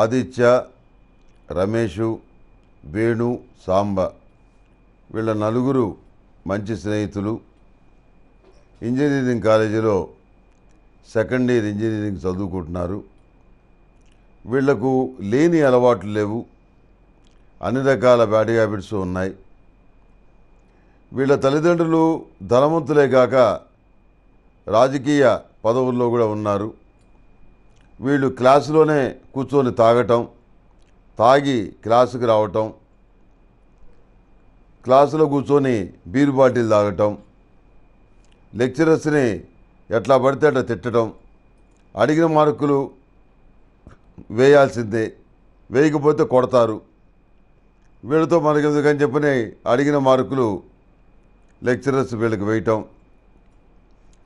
ఆదిత్య రమేషు వేణు సాంబ వీళ్ళ నలుగురు మంచి స్నేహితులు. ఇంజనీరింగ్ కాలేజీలో సెకండ్ ఇయర్ ఇంజనీరింగ్ చదువుకుంటున్నారు. వీళ్ళకు లేని అలవాట్లు లేవు. అన్ని రకాల బ్యాడ్ హ్యాబిట్స్ ఉన్నాయి. వీళ్ళ తల్లిదండ్రులు ధనవంతులే కాక రాజకీయ పదవుల్లో కూడా ఉన్నారు. వీళ్ళు క్లాసులోనే కూర్చొని తాగటం తాగి క్లాసుకు రావటం క్లాసులో కూర్చొని బీర్ బాటిల్ తాగటం లెక్చరర్స్ని ఎట్లా పడితే అట్లా తిట్టడం అడిగిన మార్కులు వేయాల్సిందే వేయకపోతే కొడతారు. వీళ్ళతో మనకి ఎందుకని చెప్పని అడిగిన మార్కులు లెక్చరర్స్ వీళ్ళకి వేయటం.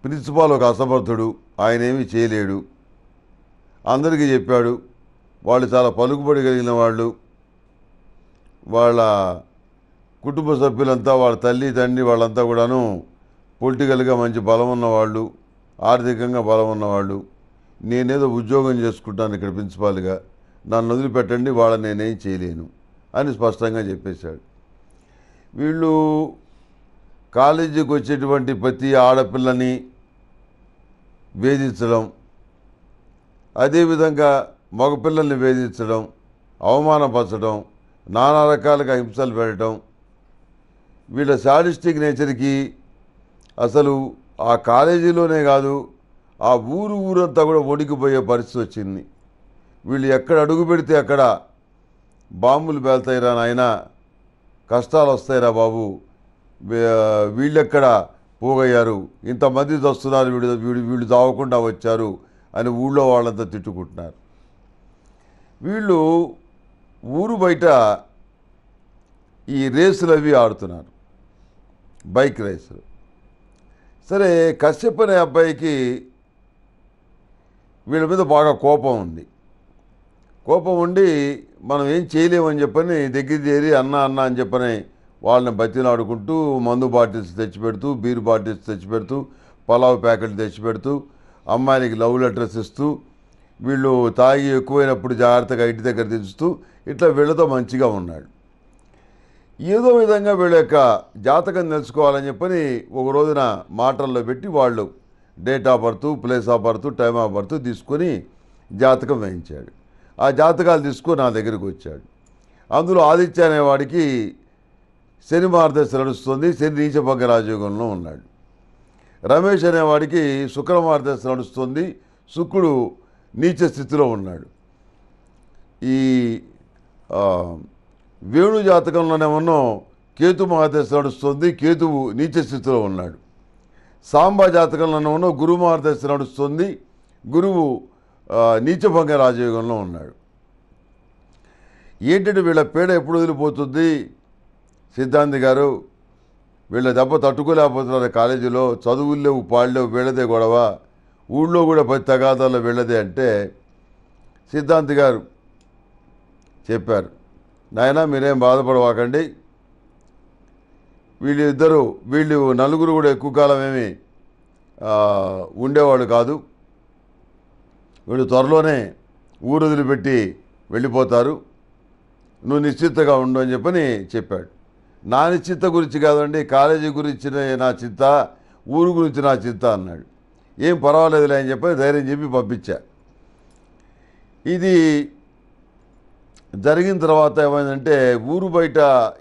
ప్రిన్సిపాల్ ఒక అసమర్థుడు ఆయన ఏమీ చేయలేడు. అందరికీ చెప్పాడు వాళ్ళు చాలా పలుకుబడి కలిగిన వాళ్ళు వాళ్ళ కుటుంబ సభ్యులంతా వాళ్ళ తల్లి తండ్రి వాళ్ళంతా కూడాను పొలిటికల్గా మంచి బలం ఉన్నవాళ్ళు ఆర్థికంగా బలం ఉన్నవాళ్ళు నేనేదో ఉద్యోగం చేసుకుంటాను ఇక్కడ ప్రిన్సిపాల్గా నన్ను వదిలిపెట్టండి వాళ్ళని నేనేం చేయలేను అని స్పష్టంగా చెప్పేశాడు. వీళ్ళు కాలేజీకి వచ్చేటువంటి ప్రతి ఆడపిల్లని వేధించడం అదేవిధంగా మగపిల్లల్ని వేధించడం అవమానపరచడం నానా రకాలుగా హింసలు పెట్టడం. వీళ్ళ సాడిస్టిక్ నేచర్కి అసలు ఆ కాలేజీలోనే కాదు ఆ ఊరు ఊరంతా కూడా వణికిపోయే పరిస్థితి వచ్చింది. వీళ్ళు ఎక్కడ అడుగు పెడితే అక్కడ బాంబులు పేల్తాయిరా నాయన కష్టాలు వస్తాయిరా బాబు వీళ్ళెక్కడ పోగయ్యారు ఇంతమంది వస్తున్నారు వీడు వీడు వీళ్ళు దావకుండా వచ్చారు అని ఊళ్ళో వాళ్ళంతా తిట్టుకుంటున్నారు. వీళ్ళు ఊరు బయట ఈ రేసులు అవి ఆడుతున్నారు. బైక్ రేసులు. సరే కశ్యప్ అనే అబ్బాయికి వీళ్ళ మీద బాగా కోపం ఉంది. కోపం ఉండి మనం ఏం చేయలేమని చెప్పని దగ్గర చేరి అన్న అన్న అని చెప్పని వాళ్ళని బతిలాడుకుంటూ మందు బాటిల్స్ తెచ్చిపెడుతూ బీర్ బాటిల్స్ తెచ్చిపెడుతూ పలావ్ ప్యాకెట్లు తెచ్చిపెడుతూ అమ్మాయిలకి లవ్ లెటర్స్ ఇస్తూ వీళ్ళు తాగి ఎక్కువైనప్పుడు జాగ్రత్తగా ఇంటి దగ్గర దించుతూ ఇట్లా వీళ్ళతో మంచిగా ఉన్నాడు. ఏదో విధంగా వీళ్ళ యొక్క జాతకం తెలుసుకోవాలని చెప్పని ఒక రోజున మాటల్లో పెట్టి వాళ్ళు date of birth place of birth time of birth తీసుకొని జాతకం వేయించాడు. ఆ జాతకాలు తీసుకొని నా దగ్గరికి వచ్చాడు. అందులో ఆదిత్య అనేవాడికి శని మార్దశ నడుస్తుంది. శని నీచభగ్గ రాజయోగంలో ఉన్నాడు. రమేష్ అనేవాడికి శుక్ర నడుస్తుంది. శుక్రుడు నీచ స్థితిలో ఉన్నాడు. ఈ వేణు జాతకంలోనేమన్నో కేతు మహాదశ నడుస్తుంది. కేతువు నీచ స్థితిలో ఉన్నాడు. సాంబా జాతకంలోనేమన్నో గురు మహాదశ నడుస్తుంది. గురువు నీచభంగ రాజయోగంలో ఉన్నాడు. ఏంటంటే వీళ్ళ పేడ ఎప్పుడు వదిలిపోతుంది? సిద్ధాంతి గారు వీళ్ళ దెబ్బ తట్టుకోలేకపోతున్నారు కాలేజీలో. చదువులు లేవు వీళ్ళదే గొడవ. ఊళ్ళో కూడా పది తగాదాల్లో వీళ్ళదే అంటే సిద్ధాంతి గారు చెప్పారు నాయన మీరేం బాధపడవాకండి. వీళ్ళు ఇద్దరు వీళ్ళు నలుగురు కూడా ఎక్కువ కాలం ఏమి ఉండేవాళ్ళు కాదు. వీళ్ళు త్వరలోనే ఊరు వదిలిపెట్టి వెళ్ళిపోతారు. నువ్వు నిశ్చితగా ఉండు అని చెప్పని చెప్పాడు. నా నిశ్చిత గురించి కాదండి కాలేజీ గురించి నా చింత ఊరు గురించి నా చింత అన్నాడు. ఏం పర్వాలేదులే అని చెప్పి ధైర్యం చెప్పి పంపించా. ఇది జరిగిన తర్వాత ఏమైందంటే ఊరు బయట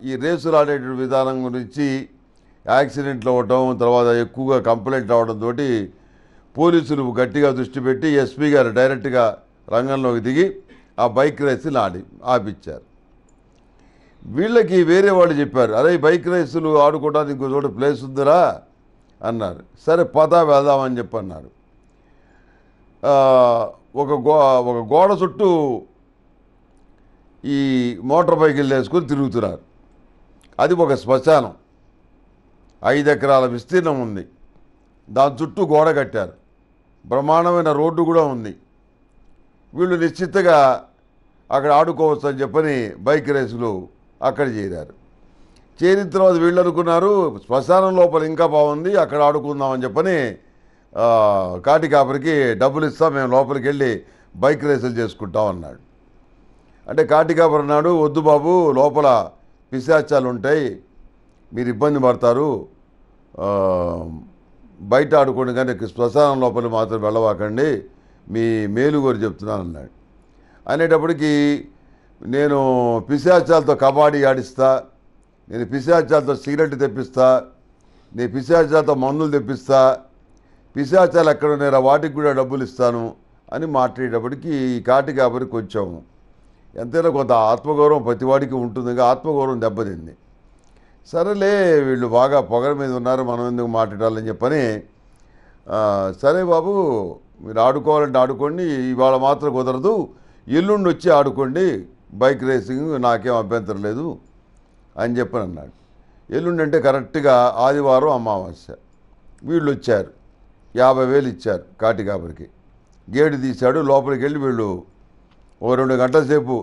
ఈ రేసులు ఆడేటువంటి విధానం గురించి యాక్సిడెంట్లు అవ్వటం తర్వాత ఎక్కువగా కంప్లైంట్ రావడంతో పోలీసులు గట్టిగా దృష్టి పెట్టి ఎస్పీ గారు డైరెక్ట్గా రంగంలోకి దిగి ఆ బైక్ రేసులు ఆడి ఆపిచ్చారు వీళ్ళకి వేరే వాళ్ళు చెప్పారు అరే ఈ బైక్ రేసులు ఆడుకోవడానికి ఇంకో చోట ప్లేస్ ఉందిరా అన్నారు. సరే పదా వెళ్దామని చెప్పి అన్నారు. ఒక గో ఒక గోడ చుట్టూ ఈ మోటార్ బైకులు వేసుకొని తిరుగుతున్నారు. అది ఒక శ్మశానం. ఐదు ఎకరాల విస్తీర్ణం ఉంది. దాని చుట్టూ గోడ కట్టారు. బ్రహ్మాండమైన రోడ్డు కూడా ఉంది. వీళ్ళు నిశ్చితగా అక్కడ ఆడుకోవచ్చు అని చెప్పని బైక్ రేసులు అక్కడ చేరారు. చేరిన తర్వాత వీళ్ళు అనుకున్నారు శ్మశానం లోపల ఇంకా బాగుంది అక్కడ ఆడుకుందామని చెప్పని కాటికాపరికి కాటి కాపరికి డబ్బులు ఇస్తాం మేము లోపలికి వెళ్ళి బైక్ రేసులు చేసుకుంటాం అన్నాడు. అంటే కాటి కాపరి అన్నాడు వద్దు బాబు లోపల పిశాచాలు ఉంటాయి మీరు ఇబ్బంది పడతారు బయట ఆడుకోండి కానీ శ్మశానం లోపల మాత్రం వెళ్ళవాకండి మీ మేలుగోరు చెప్తున్నాను అన్నాడు. అనేటప్పటికీ నేను పిశాచాలతో కబాడీ ఆడిస్తా నేను పిశాచాలతో సిగరెట్ తెప్పిస్తా నేను పిశాచాలతో మందులు తెప్పిస్తా పిశాచాలు ఎక్కడ ఉన్నాయో వాటికి కూడా డబ్బులు ఇస్తాను అని మాట్లాడేటప్పటికి ఈ కాటి కాబట్టి కొంచెం ఎంతైనా కొంత ఆత్మగౌరవం ప్రతివాడికి ఉంటుంది ఇంకా ఆత్మగౌరవం దెబ్బతింది. సరేలే వీళ్ళు బాగా పొగర మీద ఉన్నారు మనం ఎందుకు మాట్లాడాలని చెప్పని సరే బాబు మీరు ఆడుకోవాలంటే ఆడుకోండి ఇవాళ మాత్రం కుదరదు ఎల్లుండి వచ్చి ఆడుకోండి బైక్ రేసింగ్ నాకేం అభ్యంతరం లేదు అని చెప్పని అన్నాడు ఎల్లుండి అంటే కరెక్ట్గా ఆదివారం అమావాస్య. వీళ్ళు వచ్చారు యాభై వేలు ఇచ్చారు కాటికాపరికి గేటు తీశాడు లోపలికి వెళ్ళి వీళ్ళు ఓ రెండు గంటల సేపు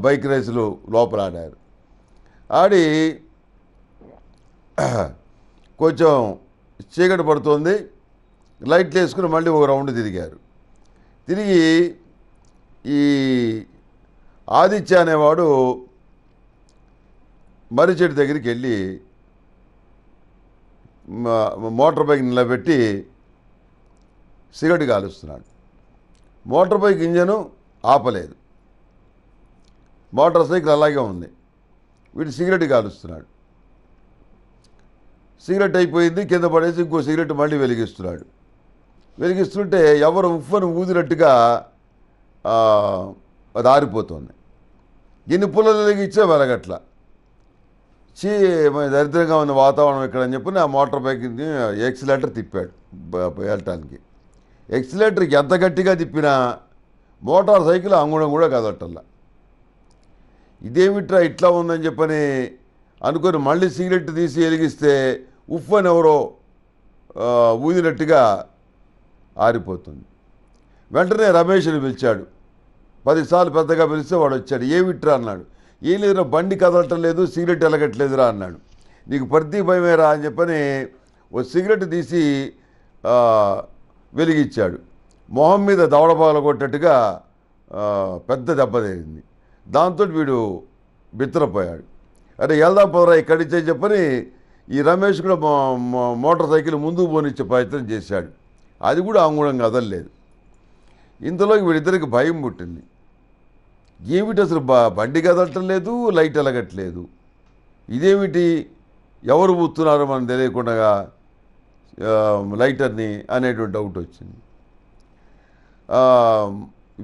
బైక్ రేసులు లోపల ఆడారు ఆడి కొంచెం చీకటి పడుతుంది లైట్లు వేసుకుని మళ్ళీ ఒక రౌండ్ తిరిగారు. తిరిగి ఈ ఆదిత్య అనేవాడు మర్రి చెట్టు దగ్గరికి వెళ్ళి మోటార్ బైక్ నిలబెట్టి సిగరెట్ కాలుస్తున్నాడు. మోటార్ బైక్ ఇంజను ఆపలేదు. మోటార్ సైకిల్ అలాగే ఉంది. వీడు సిగరెట్ కాలుస్తున్నాడు. సిగరెట్ అయిపోయింది కింద పడేసి ఇంకో సిగరెట్ మళ్ళీ వెలిగిస్తున్నాడు. వెలిగిస్తుంటే ఎవరు ఉఫ్ఫను ఊదినట్టుగా అది ఆరిపోతుంది. ఎన్ని పుల్లలు ఇచ్చా వెలగట్ల. చీ మరి దరిద్రంగా ఉన్న వాతావరణం ఇక్కడ అని చెప్పి నా మోటార్ బైక్ని ఎక్సిలేటర్ తిప్పాడు వెళ్ళటానికి. ఎక్సిలేటర్కి ఎంత గట్టిగా తిప్పినా మోటార్ సైకిల్ అంగుణం కూడా కదలటల్లా ఇదేమిట్రా ఇట్లా ఉందని చెప్పని అనుకొని మళ్ళీ సిగరెట్ తీసి వెలిగిస్తే ఉఫ్ అని ఎవరో ఊదినట్టుగా ఆరిపోతుంది. వెంటనే రమేష్ని పిలిచాడు. పదిసార్లు పెద్దగా పిలిస్తే వాడు వచ్చాడు. ఏమిట్రా అన్నాడు. ఏం లేదురా బండి కదలటం లేదు సిగరెట్ ఎలగట్లేదురా అన్నాడు. నీకు ప్రతి భయమేరా? అని చెప్పని ఓ సిగరెట్ తీసి వెలిగించాడు. మొహం మీద దవడపాల కొట్టట్టుగా పెద్ద దెబ్బతేరింది దాంతో వీడు బిత్తరపోయాడు అరే వెళ్దాం పోరా ఇక్కడి నుంచే చెప్పని ఈ రమేష్ కూడా మోటార్ సైకిల్ ముందుకు పోనిచ్చే ప్రయత్నం చేశాడు. అది కూడా అంగుణం కదలలేదు. ఇందులో వీళ్ళిద్దరికి భయం పుట్టింది. ఏమిటి అసలు బ బండి కదలటం లేదు లైట్ ఎలగట్లేదు ఇదేమిటి? ఎవరు పూస్తున్నారు మనం తెలియకుండా లైటర్ని అనేటువంటి డౌట్ వచ్చింది.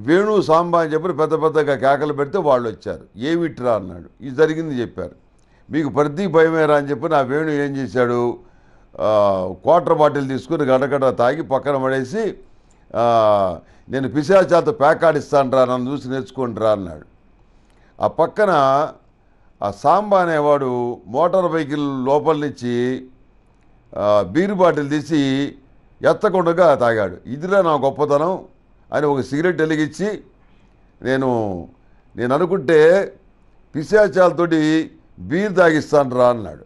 వేణు సాంబా అని చెప్పి పెద్ద పెద్దగా కేకలు పెడితే వాళ్ళు వచ్చారు. ఏమిట్రా అన్నాడు. ఇది జరిగింది చెప్పారు. మీకు ప్రతి భయమేరా అని చెప్పి నా వేణు ఏం చేశాడు? క్వార్టర్ బాటిల్ తీసుకుని గడగడ తాగి పక్కన పడేసి నేను పిశాచాత ప్యాకాడిస్తాను రా నన్ను చూసి నేర్చుకోండి రా అన్నాడు. ఆ పక్కన ఆ సాంబా అనేవాడు మోటార్ బైకిల్ లోపల నుంచి బీరు బాటిల్ తీసి ఎత్తకుండగా తాగాడు. ఇదిరా నా గొప్పతనం అని ఒక సిగరెట్ వెలిగించి నేను నేను అనుకుంటే పిశాచాలతోటి బీర్ తాగిస్తాను రా అన్నాడు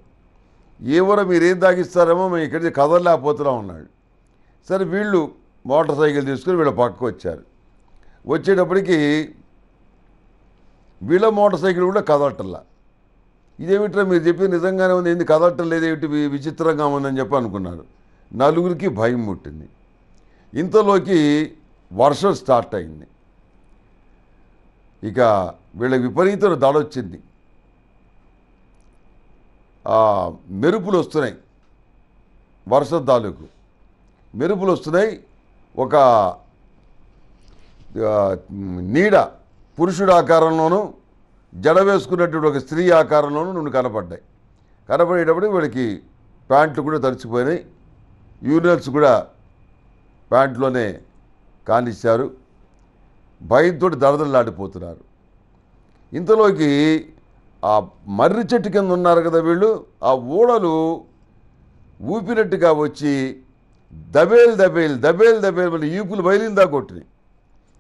ఎవరో మీరేం తాగిస్తారేమో మేము ఇక్కడి నుంచి కదలలేకపోతున్నాం అన్నాడు. సరే వీళ్ళు మోటార్ సైకిల్ తీసుకుని వీళ్ళ పక్కకు వచ్చారు. వచ్చేటప్పటికి వీళ్ళ మోటార్ సైకిల్ కూడా కదలటల్లా ఇదేమిట్రా మీరు చెప్పి నిజంగానే ఉంది? ఏంది కదలటం లేదేమిటి విచిత్రంగా ఉందని చెప్పి అనుకున్నారు. నలుగురికి భయం పుట్టింది. ఇంతలోకి వర్షం స్టార్ట్ అయింది. ఇక వీళ్ళకి విపరీతం దడొచ్చింది మెరుపులు వస్తున్నాయి. వర్షం తాలూకు. మెరుపులు వస్తున్నాయి. ఒక నీడ పురుషుడు ఆకారంలోనూ జడ వేసుకున్నటువంటి ఒక స్త్రీ ఆకారంలోనూ నుండి కనపడ్డాయి. కనపడేటప్పుడు వీడికి ప్యాంట్లు కూడా తడిచిపోయినాయి యూనియల్స్ కూడా ప్యాంట్లోనే కానిచ్చారు. భయంతో దరదలాడిపోతున్నారు ఇంతలోకి ఆ మర్రి చెట్టు కింద ఉన్నారు కదా వీళ్ళు. ఆ ఊడలు ఊపినట్టుగా వచ్చి దబేలు దబేలు దబేలు దబేలు మళ్ళీ ఈకులు బయలిందా కొట్టినాయి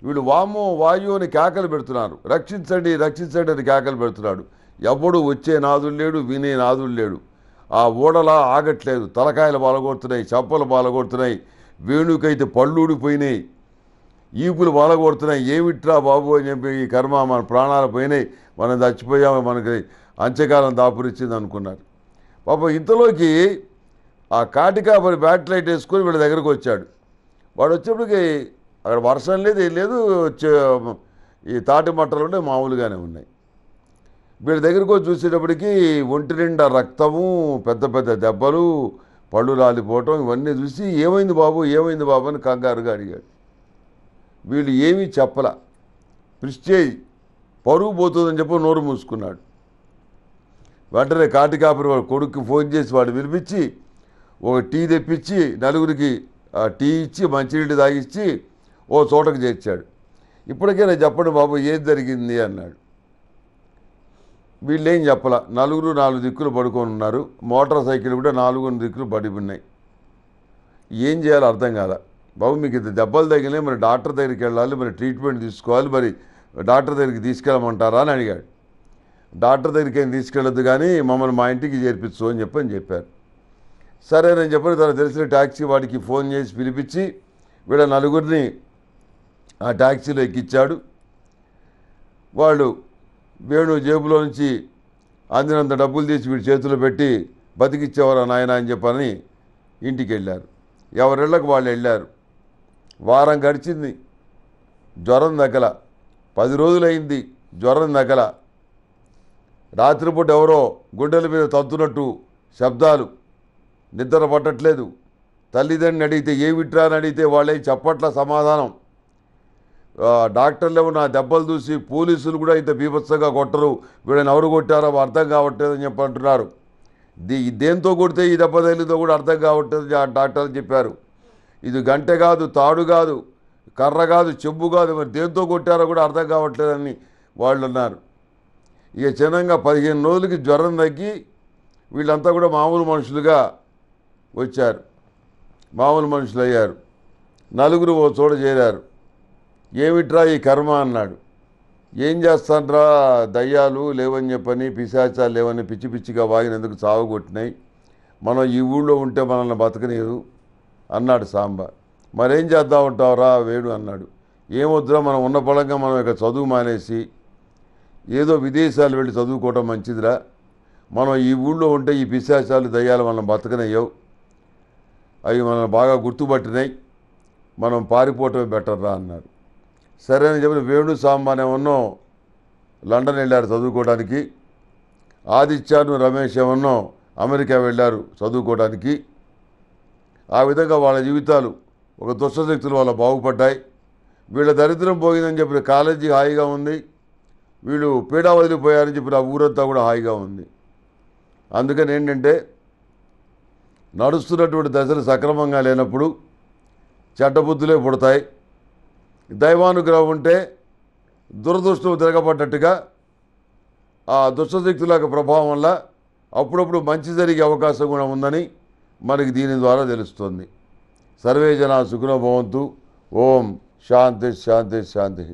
వీళ్ళు వామో వాయు అని కేకలు పెడుతున్నారు. రక్షించండి రక్షించండి అని కేకలు పెడుతున్నాడు. ఎవడు వచ్చే నాదుడు లేడు వినే నాదుడు లేడు. ఆ ఓడలా ఆగట్లేదు. తలకాయలు బాలగొడుతున్నాయి చప్పలు బాలగొడుతున్నాయి. వేణుకైతే పళ్ళు ఊడిపోయినాయి. ఈపులు బాలగొడుతున్నాయి. ఏమిట్రా బాబు అని చెప్పి ఈ కర్మ మన ప్రాణాలు పోయినాయి. మనం చచ్చిపోయాము మనకి? అంత్యకాలం దాపురిచ్చింది అనుకున్నారు. పాపం ఇంతలోకి ఆ కాటికాపరి బ్యాట్ లైట్ వేసుకొని వీళ్ళ దగ్గరకు వచ్చాడు. వాడు వచ్చేప్పటికి అక్కడ వర్షం లేదు ఏం లేదు ఈ తాటి మట్టలు ఉంటే మామూలుగానే ఉన్నాయి. వీళ్ళ దగ్గరకు చూసేటప్పటికి ఒంటి నిండా రక్తము పెద్ద పెద్ద దెబ్బలు పళ్ళు రాలిపోవటం ఇవన్నీ చూసి ఏమైంది బాబు ఏమైంది బాబు అని కంగారుగా అడిగాడు. వీళ్ళు ఏమీ చెప్పల. ప్రిస్టేజ్ పరువు పోతుందని చెప్పి నోరు మూసుకున్నాడు. వెంటనే కాటికాపరి వాడు కొడుక్కి ఫోన్ చేసి వాడు పిలిపించి ఒక టీ తెప్పించి నలుగురికి టీ ఇచ్చి మంచినీళ్ళు తాగిచ్చి ఓ చోటకు చేర్చాడు. ఇప్పటికైనా చెప్పండి బాబు ఏం జరిగింది అన్నాడు. వీళ్ళేం చెప్పల నలుగురు నాలుగు దిక్కులు పడుకొని ఉన్నారు మోటార్ సైకిల్ కూడా నాలుగు దిక్కులు పడి ఉన్నాయి. ఏం చేయాలో అర్థం కాల. బాబు మీకు ఇంత దెబ్బలు తగిలినాయి మరి డాక్టర్ దగ్గరికి వెళ్ళాలి మరి ట్రీట్మెంట్ తీసుకోవాలి మరి డాక్టర్ దగ్గరికి తీసుకెళ్ళమంటారా అని అడిగాడు. డాక్టర్ దగ్గరికి ఏం తీసుకెళ్ళొద్దు కానీ మమ్మల్ని మా ఇంటికి చేర్పించు అని చెప్పని చెప్పారు. సరే నేను చెప్పిన తను తెలిసిన ట్యాక్సీ వాడికి ఫోన్ చేసి పిలిపించి వీళ్ళ నలుగురిని ఆ ట్యాక్సీలో ఎక్కించాడు. వాళ్ళు వేణు జేబులో నుంచి అందినంత డబ్బులు తీసి వీడి చేతిలో పెట్టి బతికిచ్చేవారు నాయన అని చెప్పని ఇంటికి వెళ్ళారు ఎవరిళ్ళకు వాళ్ళు వెళ్ళారు. వారం గడిచింది. జ్వరం దగ్గల పది రోజులైంది. జ్వరం దగ్గల రాత్రిపూట ఎవరో గుండెల మీద తద్దునట్టు శబ్దాలు. నిద్ర పట్టట్లేదు తల్లిదండ్రిని అడిగితే ఏమిట్రా అని అడిగితే వాళ్ళే చెప్పట్ల సమాధానం. డాక్టర్లు ఏమో నా దెబ్బలు చూసి పోలీసులు కూడా ఇంత బీభత్సంగా కొట్టరు. వీళ్ళని ఎవరు కొట్టారో అర్థం కావట్లేదని చెప్పంటున్నారు చెప్పి అంటున్నారు. దీ దేంతో కొడితే ఈ దెబ్బ తగిలిందో కూడా అర్థం కావట్లేదు డాక్టర్లు చెప్పారు. ఇది గంటె కాదు తాడు కాదు కర్ర కాదు చెంబు కాదు మరి దేంతో కొట్టారో కూడా అర్థం కావట్లేదని వాళ్ళు అన్నారు. ఇక చిన్నంగా పదిహేను రోజులకి జ్వరం తగ్గి వీళ్ళంతా కూడా మామూలు మనుషులుగా వచ్చారు. మామూలు మనుషులు అయ్యారు నలుగురు ఓ చోట చేరారు. ఏమిట్రా ఈ కర్మ? అన్నాడు. ఏం చేస్తాన్రా? దయ్యాలు లేవని చెప్పని పిశాచాలు లేవని పిచ్చి పిచ్చిగా వాగినందుకు సాగు కొట్టినాయి. మనం ఈ ఊళ్ళో ఉంటే మనల్ని బతకనీరు అన్నాడు సాంబ. మరేం చేద్దాం ఉంటావురా వేడు అన్నాడు. ఏమొద్దురా మనం ఉన్న పడంగా మనం ఇక చదువు మానేసి ఏదో విదేశాలు వెళ్ళి చదువుకోవటం మంచిదిరా. మనం ఈ ఊళ్ళో ఉంటే ఈ పిశాచాలు దయ్యాలు మనం బతకనయ్యవు అవి మనం బాగా గుర్తుపట్టినాయి. మనం పారిపోవటమే బెటర్ రా అన్నారు. సరే అని చెప్పిన వేణు సాంబానే ఏమన్నో లండన్ వెళ్ళారు చదువుకోవడానికి ఆదిత్యాను రమేష్ ఏమన్నో అమెరికా వెళ్ళారు చదువుకోవడానికి ఆ విధంగా వాళ్ళ జీవితాలు ఒక దుష్టశక్తులు వాళ్ళ బాగుపడ్డాయి. వీళ్ళ దరిద్రం పోయిందని చెప్పిన కాలేజీ హాయిగా ఉంది. వీళ్ళు పీడా వదిలిపోయారని చెప్పి ఆ ఊరంతా కూడా హాయిగా ఉంది. అందుకని ఏంటంటే నడుస్తున్నటువంటి దశలు సక్రమంగా లేనప్పుడు చెడ్డబుద్ధులే పుడతాయి. దైవానుగ్రహం ఉంటే దురదృష్టం తిరగబడ్డట్టుగా ఆ దుష్టశక్తుల యొక్క ప్రభావం వల్ల అప్పుడప్పుడు మంచి జరిగే అవకాశం కూడా ఉందని మనకి దీని ద్వారా తెలుస్తుంది. సర్వే జన సుఖనభవంతు ఓం శాంతి శాంతి శాంతి.